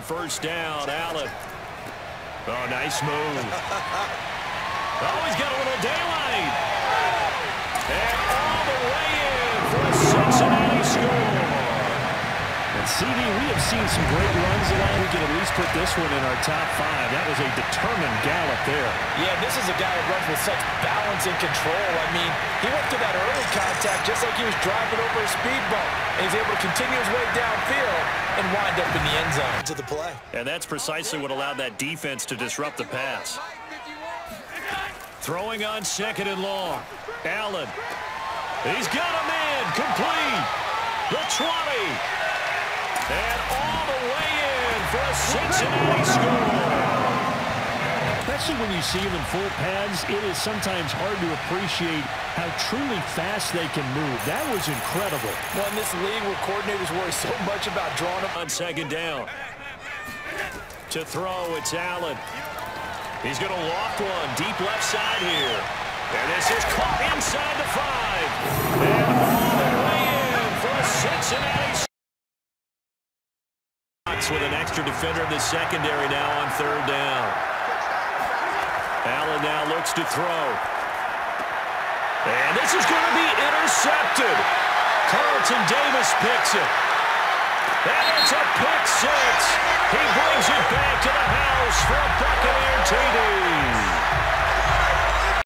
first down. Allen. Oh, nice move. oh, he's got a little daylight. And all the way in for a Cincinnati score. And CD, we have seen some great runs tonight. We can at least put this one in our top five. That was a determined gallop there. Yeah, this is a guy that runs with such balance and control. I mean, he went through that early contact just like he was driving over a speed bump. And he's able to continue his way downfield wind up in the end zone. To the play. And that's precisely what allowed that defense to disrupt the pass. Throwing on second and long. Allen. He's got a man. Complete. The 20. And all the way in for a Cincinnati score. Especially when you see them in full pads, it is sometimes hard to appreciate how truly fast they can move. That was incredible. Well, in this league where coordinators worry so much about drawing up on second down. To throw, it's Allen. He's going to loft one deep left side here. And this is caught inside the five. And all the way in for a Cincinnati with an extra defender in the secondary now on third down. Allen now looks to throw. And this is going to be intercepted. Carlton Davis picks it. And it's a pick six. He brings it back to the house for a Buccaneer TD.